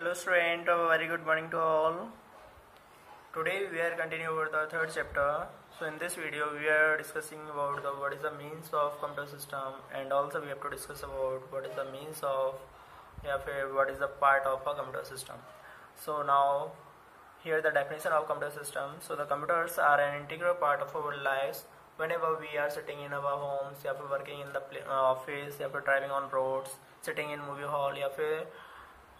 Hello friend, a very good morning to all. Today we are continuing with the third chapter. So in this video we are discussing about the what is the means of computer system and also we have to discuss about what is the means of what is the part of a computer system. So now here the definition of computer system. So the computers are an integral part of our lives whenever we are sitting in our homes, yeah, have working in the uh, office, yeah, driving on roads, sitting in movie hall, yeah,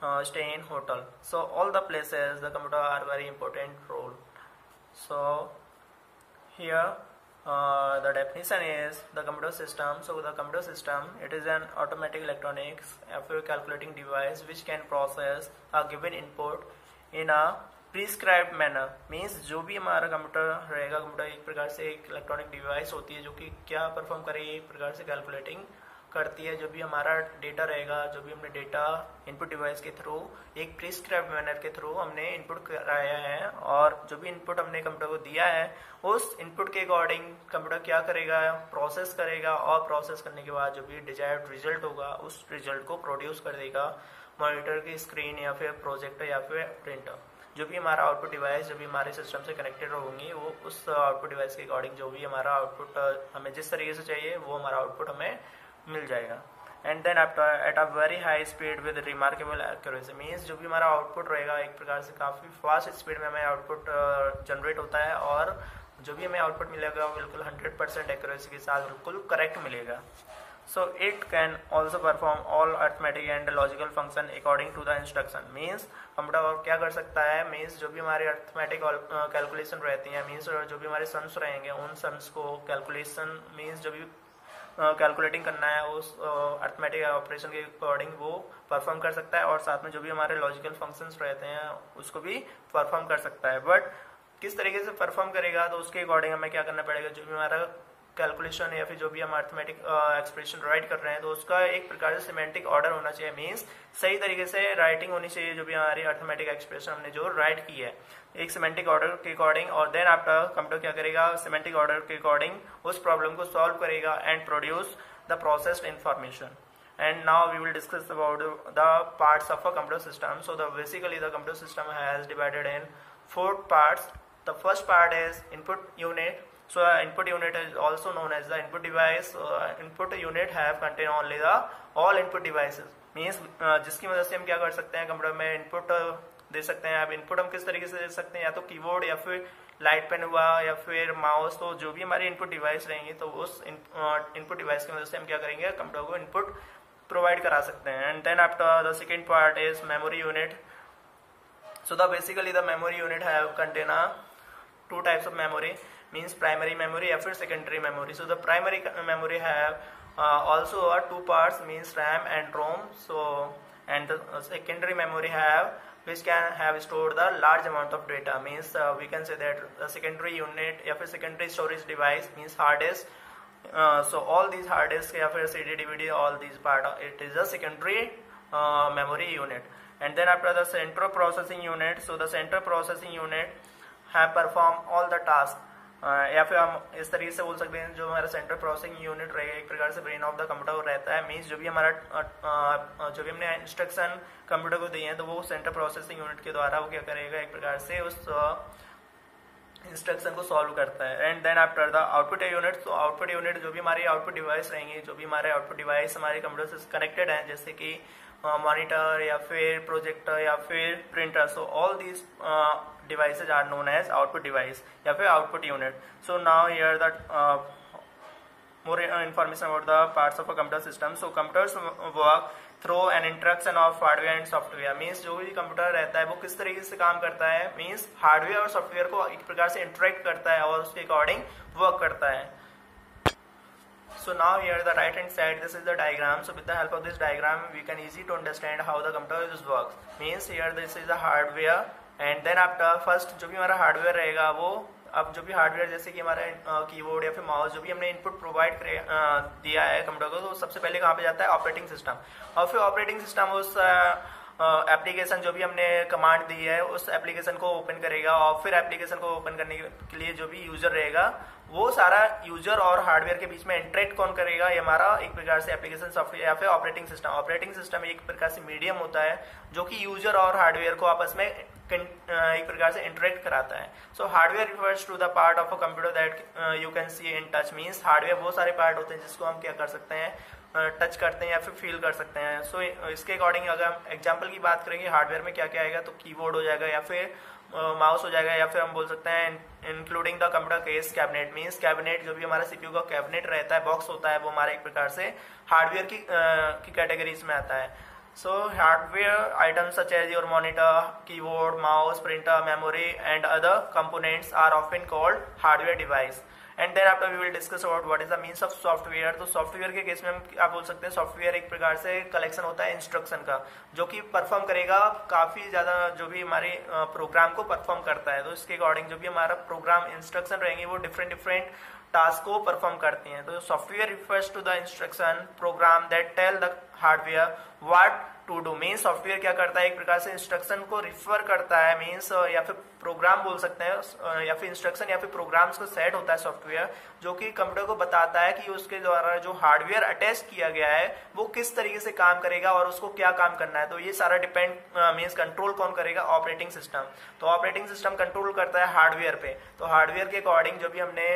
uh, stay in hotel so all the places the computer are very important role so here uh, the definition is the computer system so the computer system it is an automatic electronics after calculating device which can process a given input in a prescribe manner means जो भी हमारा computer रहेगा computer एक प्रकार से एक electronic device होती है जो कि क्या परफॉर्म करेगी एक प्रकार से कैलकुलेटिंग करती है, जो भी हमारा डेटा रहेगा, जो भी हमने डेटा इनपुट डिवाइस के थ्रू एक प्रिस्क्राइब मैनर के थ्रू हमने इनपुट कराया है और जो भी इनपुट हमने कंप्यूटर को दिया है, उस इनपुट के अकॉर्डिंग कंप्यूटर क्या करेगा प्रोसेस करेगा और प्रोसेस करने के बाद जो भी डिजायर्ड रिज़ल्ट होगा, उस रिज़ल्ट को प्रोड्यूस कर देगा मॉनिटर की स्क्रीन या फिर प्रोजेक्टर या फिर प्रिंटर जो भी हमारा आउटपुट डिवाइस जो भी हमारे सिस्टम से कनेक्टेड होंगी, वो उस आउटपुट डिवाइस के अकॉर्डिंग जो भी हमारा आउटपुट हमें जिस तरीके से चाहिए, वो हमारा आउटपुट हमें मिल जाएगा। And then at a very high speed with remarkable accuracy means जो भी हमारा आउटपुट रहेगा, एक प्रकार से काफ़ी फास्ट स्पीड में हमें आउटपुट जनरेट होता है और जो भी हमें आउटपुट मिलेगा, वो बिल्कुल 100 परसेंट एक्यूरेसी के साथ बिल्कुल करेक्ट मिलेगा। So it can also perform all arithmetic and logical function according to the instruction means computer क्या कर सकता है? मीन्स जो भी हमारे अर्थमेटिक कैलकुलेशन रहती है मीन्स जो भी हमारे सम्स रहेंगे, उन सम्स को कैलकुलेशन मीन्स जो भी कैलकुलेटिंग करना है, उस अर्थमेटिक ऑपरेशन के अकॉर्डिंग वो परफॉर्म कर सकता है और साथ में जो भी हमारे लॉजिकल फ़ंक्शंस रहते हैं, उसको भी परफॉर्म कर सकता है। बट किस तरीके से परफॉर्म करेगा तो उसके अकॉर्डिंग हमें क्या करना पड़ेगा? जो भी हमारा कैलकुलेशन या फिर जो भी हम अर्थमेटिक एक्सप्रेशन राइट कर रहे हैं तो उसका एक प्रकार से सिमेंटिक ऑर्डर होना चाहिए मीन्स सही तरीके से राइटिंग होनी चाहिए, जो भी हमारी अर्थमेटिक एक्सप्रेशन हमने जो राइट की है। एक सिमेंटिक ऑर्डर के अकॉर्डिंग और देन आफ्टर कंप्यूटर क्या करेगा? सिमेंटिक ऑर्डर के अकॉर्डिंग उस प्रॉब्लम को सॉल्व करेगा and produce the processed information and now we will discuss about the parts of a computer system. So, the, basically the computer system has divided in four parts. The first part is input unit So uh, input unit is also known as the input device. Uh, input unit have contain only the all input devices. Means uh, जिसकी मदद से हम क्या कर सकते हैं? Computer में input uh, दे सकते हैं। अब इनपुट हम किस तरीके से दे सकते हैं? या तो कीबोर्ड या फिर लाइट पेन हुआ या फिर माउस तो जो भी हमारी इनपुट डिवाइस रहेंगी तो उस इनपुट डिवाइस की मदद से हम क्या करेंगे? कंप्यूटर को इनपुट प्रोवाइड करा सकते हैं। And then after the second part is memory unit the basically the memory unit have contain a two types of memory. Means primary memory after secondary memory. So the primary memory have uh, also are two parts means ram and rom. So and the uh, secondary memory have which can have stored the large amount of data. Means uh, we can say that the secondary unit after secondary storage device means hard disk. Uh, so all these hard disk after cd dvd all these part it is a secondary uh, memory unit. And then after the central processing unit so the central processing unit have perform all the tasks या फिर हम इस तरीके से बोल सकते हैं जो हमारा सेंट्रल प्रोसेसिंग यूनिट रहेगा एक प्रकार से ब्रेन ऑफ़ द कंप्यूटर रहता है मीन्स जो भी हमारा जो भी हमने इंस्ट्रक्शन कंप्यूटर को दिए हैं तो वो सेंट्रल प्रोसेसिंग यूनिट के द्वारा वो क्या करेगा, एक प्रकार से उस इंस्ट्रक्शन को सॉल्व करता है। And then after the output unit तो आउटपुट यूनिट जो भी हमारी आउटपुट डिवाइस रहेंगे, जो भी हमारे आउटपुट डिवाइस हमारे कंप्यूटर से कनेक्टेड है, जैसे कि मॉनिटर या फिर प्रोजेक्टर या फिर printer so all these devices are known as output device या फिर output unit so now here that uh, more information about the parts of a computer system so computers work through an interaction of hardware and software means जो भी computer रहता है वो किस तरीके से काम करता है means हार्डवेयर और सॉफ्टवेयर को एक प्रकार से इंटरेक्ट करता है और उसके अकॉर्डिंग वर्क करता है so now here the right hand side this is the diagram so with the help of this diagram we can easy to understand how the computer is works means here this is the hardware and then आपका first जो भी हमारा hardware रहेगा, वो अब जो भी hardware जैसे कि हमारा कीबोर्ड या फिर माउस जो भी हमने इनपुट प्रोवाइड दिया है कंप्यूटर को तो सबसे पहले कहाँ पे जाता है? ऑपरेटिंग सिस्टम और फिर ऑपरेटिंग सिस्टम उस एप्लीकेशन जो भी हमने कमांड दी है, उस एप्लीकेशन को ओपन करेगा और फिर एप्लीकेशन को ओपन करने के लिए जो भी यूज़र रहेगा, वो सारा यूज़र और हार्डवेयर के बीच में इंटरेक्ट कौन करेगा? ये हमारा एक प्रकार से एप्लीकेशन सॉफ्टवेयर या फिर ऑपरेटिंग सिस्टम ऑपरेटिंग सिस्टम एक प्रकार से मीडियम होता है, जो कि यूज़र और हार्डवेयर को आपस में एक प्रकार से इंटरेक्ट कराता है। So hardware refers to the part of a computer that you can see in touch means hardware बहुत सारे पार्ट होते हैं जिसको हम क्या कर सकते हैं टच करते हैं या फिर फील कर सकते हैं। सो so, इसके अकॉर्डिंग अगर हम एग्ज़ाम्पल की बात करेंगे हार्डवेयर में क्या क्या आएगा तो कीबोर्ड हो जाएगा या फिर माउस हो जाएगा या फिर हम बोल सकते हैं including the computer case cabinet means cabinet जो भी हमारा सीपीयू का कैबिनेट रहता है बॉक्स होता है वो हमारे एक प्रकार से हार्डवेयर की कैटेगरीज में आता है। So hardware items such as your monitor keyboard mouse printer memory and other components are often called hardware device and then after we will discuss about what is the means of software तो software के case में हम आप बोल सकते हैं? Software एक प्रकार से कलेक्शन होता है इंस्ट्रक्शन का, जो कि परफॉर्म करेगा काफ़ी ज़्यादा जो भी हमारे प्रोग्राम को परफॉर्म करता है। तो इसके अकॉर्डिंग जो भी हमारा प्रोग्राम इंस्ट्रक्शन रहेंगे, वो डिफरेंट डिफरेंट टास्क को परफॉर्म करती हैं। तो software refers to the instruction program that tell the hardware what to do mean software क्या करता है? एक प्रकार से इंस्ट्रक्शन को रिफर करता है मीन्स या फिर प्रोग्राम बोल सकते हैं या फिर इंस्ट्रक्शन या फिर प्रोग्राम्स को सेट होता है सॉफ्टवेयर जो कि कंप्यूटर को बताता है कि उसके द्वारा जो हार्डवेयर अटैच किया गया है, वो किस तरीके से काम करेगा और उसको क्या काम करना है। तो ये सारा डिपेंड मीन्स कंट्रोल कौन करेगा? ऑपरेटिंग सिस्टम तो ऑपरेटिंग सिस्टम कंट्रोल करता है हार्डवेयर पे। तो हार्डवेयर के अकॉर्डिंग जो भी हमने,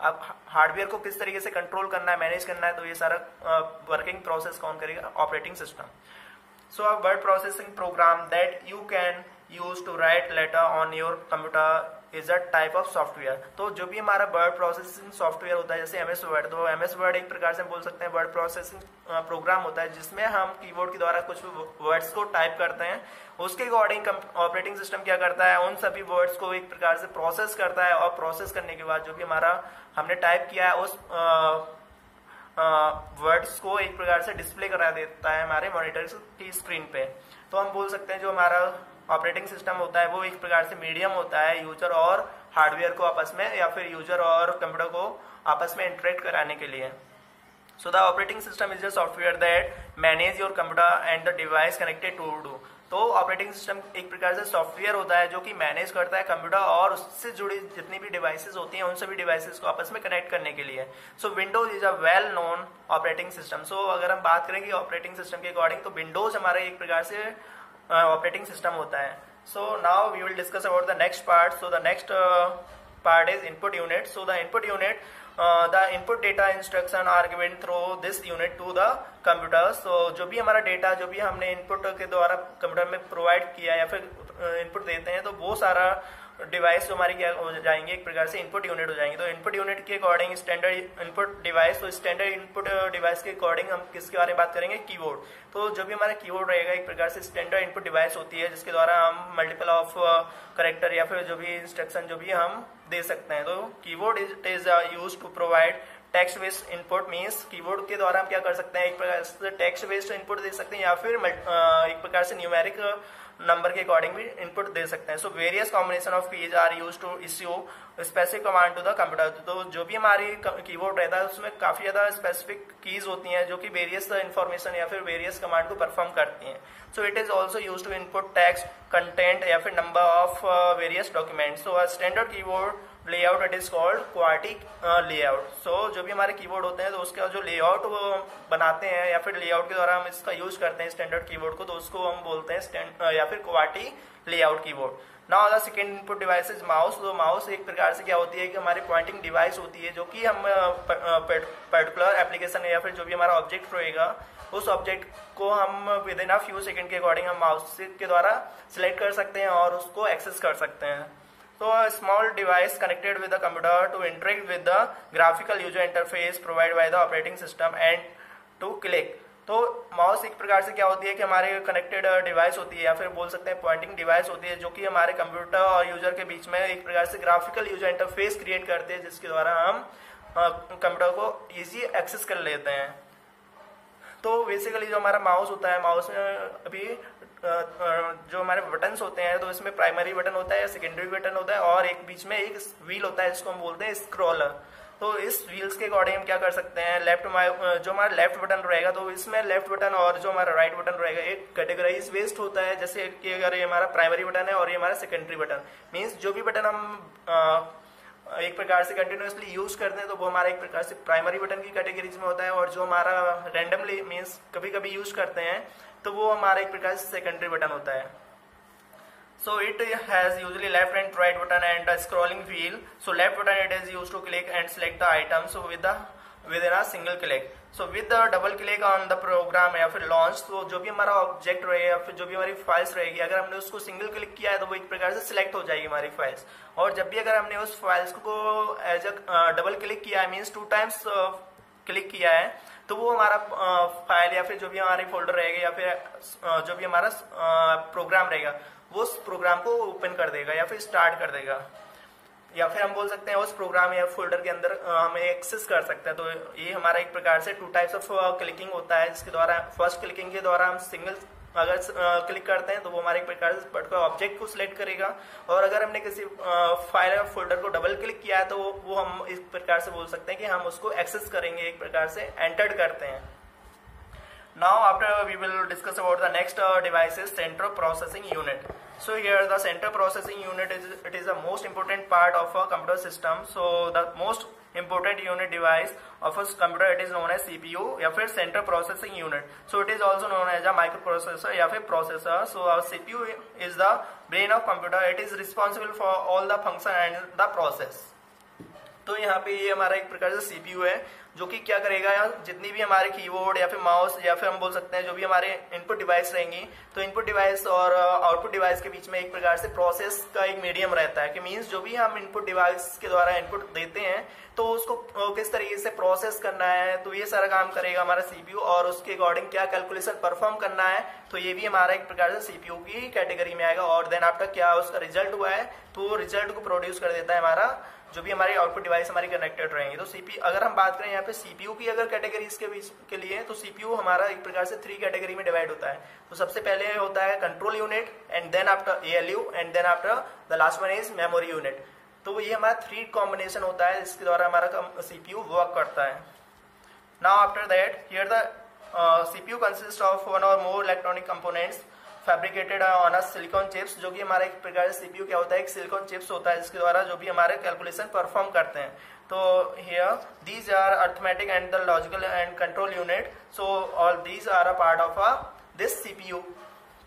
अब हार्डवेयर को किस तरीके से कंट्रोल करना है मैनेज करना है तो ये सारा वर्किंग प्रोसेस कौन करेगा? Operating system So a word processing program that you can use to write letter on your computer is a type of software तो जो भी हमारा वर्ड प्रोसेसिंग सॉफ्टवेयर होता है, जैसे एम एस वर्ड तो एम एस वर्ड एक प्रकार से हम बोल सकते हैं वर्ड प्रोसेसिंग प्रोग्राम होता है, जिसमें हम कीबोर्ड के द्वारा कुछ वर्ड्स को टाइप करते हैं। उसके अकॉर्डिंग ऑपरेटिंग सिस्टम क्या करता है, उन सभी वर्ड्स को एक प्रकार से प्रोसेस करता है और प्रोसेस करने के बाद जो भी हमारा हमने टाइप किया है, उस वर्ड्स को एक प्रकार से डिस्प्ले करा देता है हमारे मॉनिटर की स्क्रीन पे। तो हम बोल सकते हैं जो हमारा ऑपरेटिंग सिस्टम होता है, वो एक प्रकार से मीडियम होता है यूज़र और हार्डवेयर को आपस में या फिर यूज़र और कंप्यूटर को आपस में इंटरेक्ट कराने के लिए। So the operating system is a software that manage your computer and the device connected to do तो ऑपरेटिंग सिस्टम एक प्रकार से सॉफ्टवेयर होता है जो कि मैनेज करता है कंप्यूटर और उससे जुड़ी जितनी भी डिवाइसेस होती हैं, उन सभी डिवाइसेस को आपस में कनेक्ट करने के लिए। So Windows is a well known operating system so अगर हम बात करेंगे ऑपरेटिंग सिस्टम के अकॉर्डिंग तो विंडोज़ हमारा एक प्रकार से ऑपरेटिंग सिस्टम होता है। So now we will discuss about the next part so the next part is input unit so the input unit the input data instruction are throw through this unit to the computer so जो भी हमारा data जो भी हमने input के द्वारा computer में provide किया या फिर इनपुट uh, देते हैं तो वो सारा डिवाइस जो हमारी क्या हो जाएँगे, एक प्रकार से इनपुट यूनिट हो जाएँगे। तो इनपुट यूनिट के अकॉर्डिंग स्टैंडर्ड इनपुट डिवाइस तो स्टैंडर्ड इनपुट डिवाइस के अकॉर्डिंग हम किसके बारे में बात करेंगे? कीबोर्ड तो जो भी हमारा कीबोर्ड रहेगा, एक प्रकार से स्टैंडर्ड इनपुट डिवाइस होती है, जिसके द्वारा हम मल्टीपल ऑफ़ करेक्टर या फिर जो भी इंस्ट्रक्शन जो भी हम दे सकते हैं। तो keyboard is is use to provide text based input means keyboard के द्वारा हम क्या कर सकते हैं? एक प्रकार से टेक्स्ट बेस्ड इनपुट दे सकते हैं या फिर एक प्रकार से न्यूमेरिक नंबर के अकॉर्डिंग भी इनपुट दे सकते हैं। So various combination of keys are use to issue specific command to the computer तो जो भी हमारी कीबोर्ड रहता है, उसमें काफ़ी ज़्यादा स्पेसिफिक कीज होती हैं, जो कि वेरियस इन्फॉर्मेशन या फिर वेरियस कमांड को परफॉर्म करती हैं। So it is also use to input tax content या फिर number of various document so standard keyboard layout it is called quartic layout so जो भी हमारे कीबोर्ड होते हैं तो उसका जो लेआउट बनाते हैं या फिर लेआउट के द्वारा हम इसका यूज़ करते हैं स्टैंडर्ड कीबोर्ड को तो उसको हम बोलते हैं uh, या फिर क्वाटी layout keyboard now the second input device is mouse तो माउस एक प्रकार से क्या होती है कि हमारी पॉइंटिंग डिवाइस होती है जो कि हम पर्टिकुलर uh, एप्लीकेशन uh, या फिर जो भी हमारा ऑब्जेक्ट रहेगा उस ऑब्जेक्ट को हम within a few second के अकॉर्डिंग हम माउस के द्वारा सिलेक्ट कर सकते हैं और उसको एक्सेस कर सकते हैं। So a small device connected with the computer to interact with the graphical user interface provided by the operating system and to click. तो माउस एक प्रकार से क्या होती है कि हमारे कनेक्टेड डिवाइस होती है या फिर बोल सकते हैं पॉइंटिंग डिवाइस होती है जो कि हमारे कंप्यूटर और यूज़र के बीच में एक प्रकार से ग्राफिकल यूज़र इंटरफेस क्रिएट करते हैं, जिसके द्वारा हम कंप्यूटर को इजी एक्सेस कर लेते हैं तो बेसिकली जो हमारा माउस होता है माउस में अभी जो हमारे बटन होते हैं तो इसमें प्राइमरी बटन होता है सेकेंडरी बटन होता है, और एक बीच में एक व्हील होता है, जिसको हम बोलते हैं स्क्रॉलर तो इस व्हील्स के अकॉर्डिंग हम क्या कर सकते हैं? लेफ़्ट जो हमारा लेफ़्ट बटन रहेगा तो इसमें लेफ़्ट बटन और जो हमारा राइट बटन रहेगा, एक कैटेगराइज वेस्ट होता है, जैसे कि अगर ये हमारा प्राइमरी बटन है और ये हमारा सेकेंडरी बटन मीन्स जो भी बटन हम एक प्रकार से कंटिन्यूसली यूज़ करते हैं तो वो हमारा एक प्रकार से प्राइमरी बटन की कैटेगरीज में होता है, और जो हमारा रेंडमली मीन्स कभी कभी यूज़ करते हैं तो वो हमारा एक प्रकार से सेकेंडरी बटन होता है। So it has usually left and right button and scrolling wheel so left button it is use to click and select the items with within single click so with double click on the program या फिर launch तो जो भी हमारा object रहे या फिर जो भी हमारी फाइल्स रहेगी, अगर हमने उसको सिंगल क्लिक किया है तो वो एक प्रकार से सिलेक्ट हो जाएगी हमारी फाइल्स और जब भी अगर हमने उस फाइल्स को एज अ डबल क्लिक किया है मीन्स टू टाइम्स क्लिक किया है तो वो हमारा फ़ाइल या फिर जो भी हमारे फोल्डर रहेगा या फिर जो भी हमारा प्रोग्राम रहेगा, वो उस प्रोग्राम को ओपन कर देगा या फिर स्टार्ट कर देगा। या फिर हम बोल सकते हैं उस प्रोग्राम या फोल्डर के अंदर हम एक्सेस कर सकते हैं। तो ये हमारा एक प्रकार से टू टाइप्स ऑफ़ क्लिकिंग होता है, जिसके द्वारा फ़र्स्ट क्लिकिंग के द्वारा हम सिंगल अगर क्लिक करते हैं तो वो हमारे एक प्रकार से पर्टिकुलर ऑब्जेक्ट को सिलेक्ट करेगा। और अगर हमने किसी फ़ाइल या फोल्डर को डबल क्लिक किया है तो वो हम इस प्रकार से बोल सकते हैं कि हम उसको एक्सेस करेंगे, एक प्रकार से एंटर्ड करते हैं। Now after we will discuss about the next device is central processing unit so here the central processing unit is it is the most important part of a computer system so the most important unit device of a computer it is known as CPU या फिर central processing unit. So it is also known as a microprocessor या फिर processor. So our CPU is the brain of computer. It is responsible for all the function and the process. तो यहाँ पे ये हमारा एक प्रकार से सीपीयू है जो कि क्या करेगा जितनी भी हमारे कीबोर्ड या फिर माउस या फिर हम बोल सकते हैं जो भी हमारे इनपुट डिवाइस रहेंगी तो इनपुट डिवाइस और आउटपुट uh, डिवाइस के बीच में एक प्रकार से प्रोसेस का एक मीडियम रहता है कि मीन्स जो भी हम इनपुट डिवाइस के द्वारा इनपुट देते हैं तो उसको किस तरीके से प्रोसेस करना है तो ये सारा काम करेगा हमारा सीपीयू और उसके अकॉर्डिंग क्या कैलकुलेशन परफॉर्म करना है तो ये भी हमारा एक प्रकार से सीपीयू की कैटेगरी में आएगा और देन आफ्टर क्या उसका रिज़ल्ट हुआ है तो रिज़ल्ट को प्रोड्यूस कर देता है हमारा जो भी हमारी आउटपुट डिवाइस हमारी कनेक्टेड रहेंगे। तो सीपी अगर हम बात करें यहाँ पे सीपीयू की अगर कैटेगरीज के बीच, के लिए तो सीपीयू हमारा एक प्रकार से थ्री कैटेगरी में डिवाइड होता है। तो सबसे पहले होता है control unit and then after ALU and then after the last one is memory unit तो ये हमारा थ्री कॉम्बिनेशन होता है, जिसके द्वारा हमारा सीपीयू वर्क करता है। Now after that here the CPU consist of one और more electronic components fabricated on silicon chips जो कि हमारा एक प्रकार से सीपीयू क्या होता है? एक सिलिकॉन चिप्स होता है, जिसके द्वारा जो भी हमारे कैलकुलेशन परफॉर्म करते हैं। तो here these are arithmetic and the logical and control unit so all these are a part of a this CPU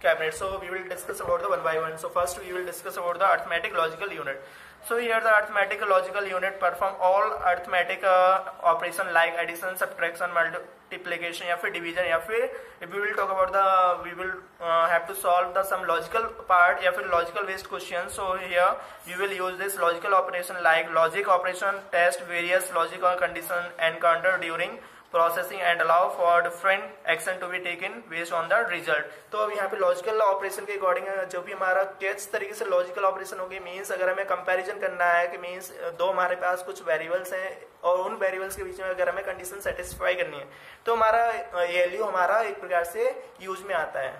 cabinet so we will discuss about the one by one so first we will discuss about the arithmetic logical unit so here the arithmetic logical unit perform all arithmetic operation like addition subtraction multi या फिर division या फिर we will talk about the we will uh, have to solve the some logical part या फिर logical based question. So here we will use this logical operation like logic operation, test various logical condition encountered during processing and allow for different action to be taken based on the result तो अब यहाँ पे logical operation के according जो भी हमारा किस तरीके से लॉजिकल ऑपरेशन होगी मीन्स अगर हमें कंपैरिजन करना है कि मीन्स दो हमारे पास कुछ वेरिएबल्स हैं और उन वेरिएबल्स के बीच में अगर हमें कंडीशन सेटिस्फाई करनी है तो हमारा वैल्यू हमारा एक प्रकार से यूज़ में आता है।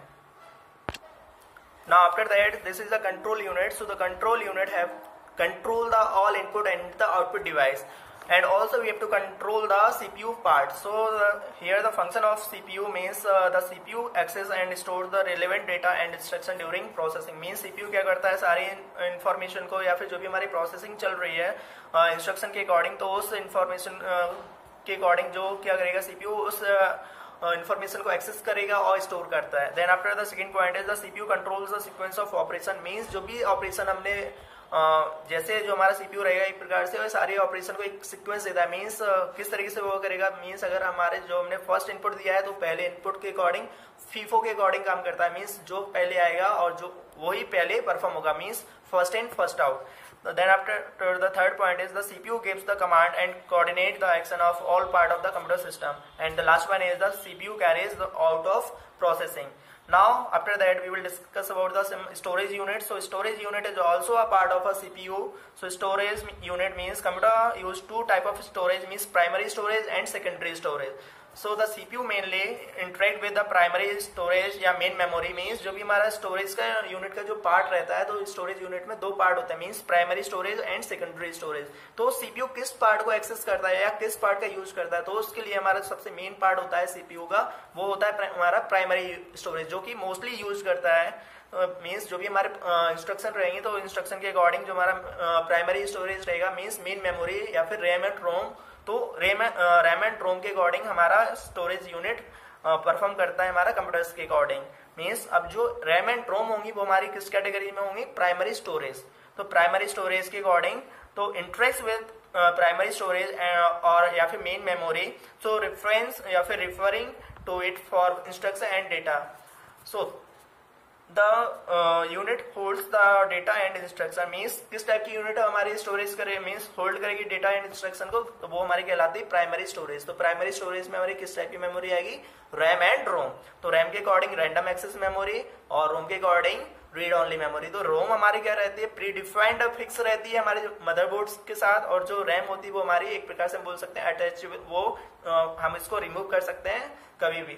ना after that this is the control unit so the control unit है control the all input and the output device and also we have to control the CPU part. So the, here the function of CPU means uh, the CPU access and stores the relevant data and instruction during processing. Means CPU क्या करता है सारी information को या फिर जो भी हमारी processing चल रही है uh, instruction के according तो उस information uh, के according जो क्या करेगा CPU उस इन्फॉर्मेशन uh, को एक्सेस करेगा और स्टोर करता है then after the second point is the CPU controls the sequence of operation means जो भी ऑपरेशन हमने जैसे जो हमारा सीपीयू रहेगा एक प्रकार से सारी ऑपरेशन को एक सीक्वेंस देता है। मीन्स किस तरीके से वो करेगा? मीन्स अगर हमारे जो हमने फ़र्स्ट इनपुट दिया है तो पहले इनपुट के अकॉर्डिंग फीफो के अकॉर्डिंग काम करता है। मीन्स जो पहले आएगा और जो वही पहले परफॉर्म होगा। Means first in first out then after the third point is the CPU gives the command and coordinate the action of all part of the computer system. And the last one is the CPU carries the out of processing. Now after that we will discuss about the storage unit. So storage unit is also a part of a CPU. So storage unit means computer use two type of storage means primary storage and secondary storage. So the CPU mainly interact with the primary storage या main memory means जो भी हमारा storage का unit का जो part रहता है तो स्टोरेज यूनिट में दो पार्ट होते हैं means primary storage and secondary storage तो सीपीयू किस पार्ट को एक्सेस करता है या किस पार्ट का यूज़ करता है तो उसके लिए हमारा सबसे मेन पार्ट होता है सीपीयू का, वो होता है हमारा प्राइमरी स्टोरेज जो कि मोस्टली यूज़ करता है। मीन्स जो भी हमारे इंस्ट्रक्शन रहेंगे तो इंस्ट्रक्शन के अकॉर्डिंग जो हमारा प्राइमरी स्टोरेज रहेगा मीन्स मेन मेमोरी या फिर रैम एंड रोम तो रैम एंड रोम के अकॉर्डिंग हमारा स्टोरेज यूनिट परफॉर्म करता है हमारा कंप्यूटर्स के अकॉर्डिंग मीन्स अब जो रैम एंड रोम होंगी वो हमारी किस कैटेगरी में होंगी? प्राइमरी स्टोरेज तो प्राइमरी स्टोरेज के अकॉर्डिंग तो इंटरेस्ट विद प्राइमरी स्टोरेज और या फिर मेन मेमोरी सो रेफरेंस या फिर referring to it for instruction and data so the unit holds the data and instruction means किस टाइप की यूनिट हमारी स्टोरेज करे मीन्स होल्ड करेगी डेटा एंड इंस्ट्रक्शन को तो वो हमारी कहलाती है प्राइमरी स्टोरेज तो प्राइमरी स्टोरेज में हमारी किस टाइप की मेमोरी आएगी? रैम एंड रोम तो रैम के अकॉर्डिंग रैंडम एक्सेस मेमोरी और रोम के अकॉर्डिंग रीड ओनली मेमोरी तो रोम हमारी क्या रहती है? प्री डिफाइंड फिक्स रहती है हमारे मदरबोर्ड के साथ और जो रैम होती है वो हमारी एक प्रकार से बोल सकते हैं अटैच वो uh, हम इसको रिमूव कर सकते हैं कभी भी.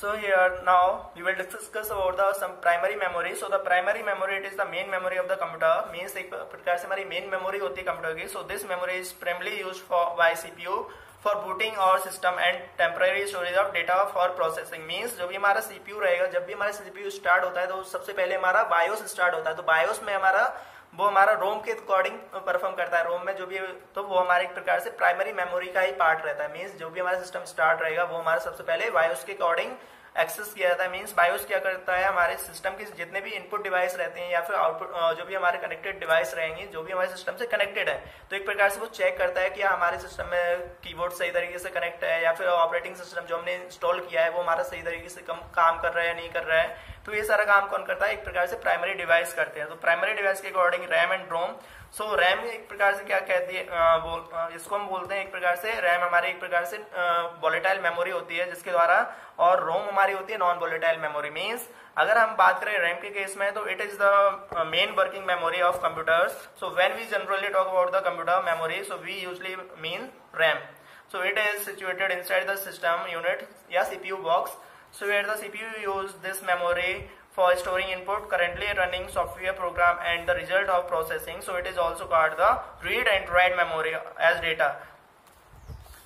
So here now we will discuss about the some primary memory. So the primary memory it is the main memory of the computer means एक प्रकार से हमारी main memory होती है कंप्यूटर की. So this memory is primarily used for by CPU for booting our system and temporary storage of data for processing. Means जो भी हमारा CPU रहेगा जब भी हमारा CPU start होता है तो सबसे पहले हमारा BIOS start होता है तो BIOS में हमारा वो हमारा रोम के अकॉर्डिंग परफॉर्म करता है, रोम में जो भी तो वो हमारे एक प्रकार से प्राइमरी मेमोरी का ही पार्ट रहता है। मीन्स जो भी हमारा सिस्टम स्टार्ट रहेगा, वो हमारा सबसे पहले वायोस के अकॉर्डिंग एक्सेस किया जाता है मीन्स बायोस क्या करता है, हमारे सिस्टम के जितने भी इनपुट डिवाइस रहते हैं या फिर आउटपुट जो भी हमारे कनेक्टेड डिवाइस रहेंगे, जो भी हमारे सिस्टम से कनेक्टेड है तो एक प्रकार से वो चेक करता है कि हमारे सिस्टम में कीबोर्ड सही तरीके से कनेक्ट है या फिर ऑपरेटिंग सिस्टम जो हमने इंस्टॉल किया है, वो हमारा सही तरीके से कम, काम कर रहा है या नहीं कर रहा है तो ये सारा काम कौन करता है? एक प्रकार से प्राइमरी डिवाइस करते हैं। तो प्राइमरी डिवाइस के according RAM and ROM so so, RAM एक प्रकार से क्या कहती है बोल इसको हम बोलते हैं एक प्रकार से रैम हमारी एक प्रकार से वोलेटाइल मेमोरी होती है जिसके द्वारा और रोम हमारी होती है नॉन वोलेटाइल मेमोरी मीन्स अगर हम बात करें रैम के केस में तो it is the main working memory of computers so when we generally talk about the computer memory so we usually mean RAM so it is situated inside the system unit या CPU box So where the CPU use this memory for storing input currently running software program and the result of processing. So it is also called the read and write memory as data.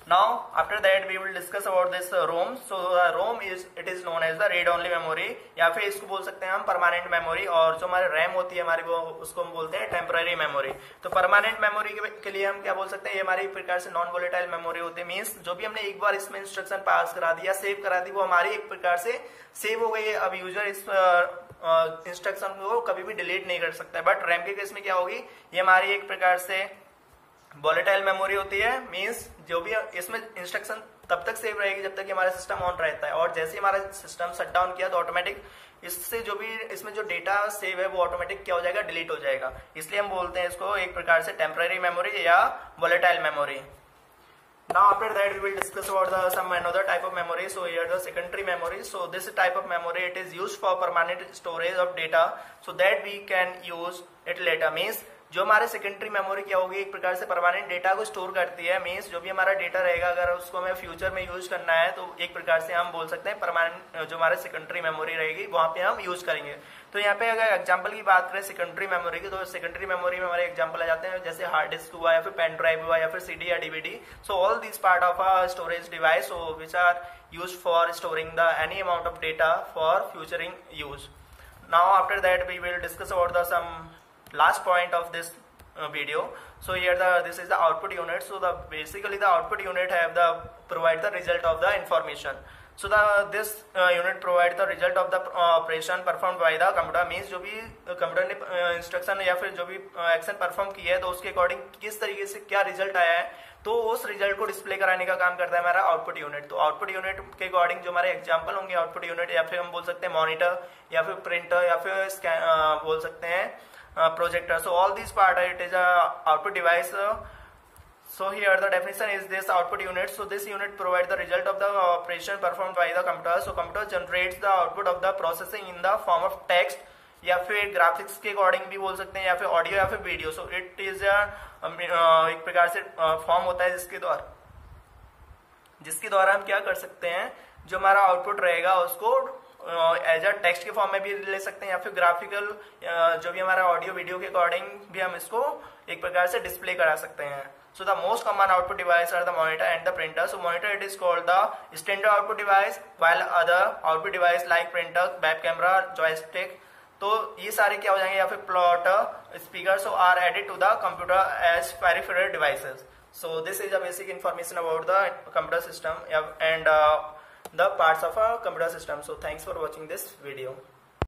Now after that we will discuss about this uh, so uh, rom is it is known as the read only memory या फिर इसको बोल सकते हैं हम permanent memory और जो हमारे रैम होती है हमारी वो उसको हम बोलते हैं टेम्पररी मेमोरी तो परमानेंट मेमोरी के, लिए हम क्या बोल सकते हैं ये हमारी प्रकार से नॉन वोलेटाइल मेमोरी होती है. मीन्स जो भी हमने एक बार इसमें इंस्ट्रक्शन पास करा दिया सेव करा दी वो हमारी एक प्रकार से सेव हो गई है. अब यूज़र इस इंस्ट्रक्शन को कभी भी डिलीट नहीं कर सकता है. बट रैम के केस में क्या होगी ये हमारी एक प्रकार से वॉलेटाइल मेमोरी होती है मीन्स जो भी इसमें इंस्ट्रक्शन तब तक सेव रहेगी जब तक हमारा सिस्टम ऑन रहता है और जैसे ही हमारा सिस्टम शट डाउन किया तो ऑटोमेटिक इससे जो भी इसमें जो डेटा सेव है वो ऑटोमेटिक क्या हो जाएगा डिलीट हो जाएगा इसलिए हम बोलते हैं इसको एक प्रकार से टेम्पररी मेमोरी या volatile memory now after that we will discuss about the some another type of memory so here the secondary memory so this type of memory it is used for permanent storage of data so that we can use it later means जो हमारे secondary memory क्या होगी? एक प्रकार से permanent data को store करती है मीन्स जो भी हमारा डेटा रहेगा, अगर उसको हमें फ्यूचर में यूज़ करना है तो एक प्रकार से हम बोल सकते हैं परमानेंट जो हमारे सेकेंडरी मेमोरी रहेगी, वहाँ पे हम यूज़ करेंगे। तो यहाँ पे अगर एग्ज़ाम्पल की बात करें सेकेंडरी मेमोरी की तो सेकेंडरी मेमोरी में हमारे एग्ज़ाम्पल आ जाते हैं, जैसे हार्ड डिस्क हुआ या फिर पेन ड्राइव हुआ या फिर सीडी या DVD so all this part of a storage device which are use for storing the any amount of data for futuring use now after that, we will discuss about the some last point of this uh, video so here the this is the output unit so the basically the output unit have the provide the result of the information so the this uh, unit provide the result of the uh, operation performed by the computer means जो भी computer ने instruction या फिर जो भी action perform किया है तो उसके अकॉर्डिंग किस तरीके से क्या रिज़ल्ट आया है तो उस रिज़ल्ट को डिस्प्ले कराने का काम करता है हमारा आउटपुट यूनिट तो आउटपुट यूनिट के अकॉर्डिंग जो हमारे एग्जांपल होंगे आउटपुट यूनिट या फिर हम बोल सकते हैं मॉनिटर या फिर प्रिंटर या फिर बोल सकते हैं uh, projector so all these part it is a output device uh, so here the definition is this output unit so this unit provides the result of the operation performed by the computer so computer generates the output of the processing in the form of text या फिर graphics के according भी बोल सकते हैं या फिर audio या फिर वीडियो सो इट इज़ एक प्रकार से फॉर्म होता है जिसके द्वारा जिसके द्वारा हम क्या कर सकते हैं जो हमारा आउटपुट रहेगा उसको एज अ टेक्स्ट के फॉर्म में भी ले सकते हैं या फिर ग्राफिकल जो भी हमारा ऑडियो वीडियो के अकॉर्डिंग भी हम इसको एक प्रकार से डिस्प्ले करा सकते हैं। So the most common output device are the monitor and the printer so monitor it is called the standard output device while other output device like printer back camera joystick तो ये सारे क्या हो जाएँगे? या फिर plot speaker so are added to the computer as peripheral devices so this is a basic information about the computer system and the parts of a computer system. So thanks for watching this video